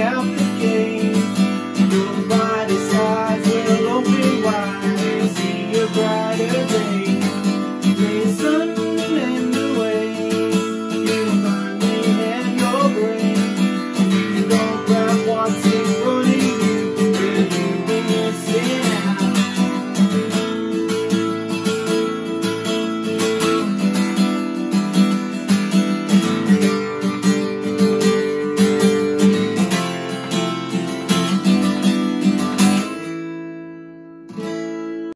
out the game. Nobody's eyes will open wide and see a brighter day.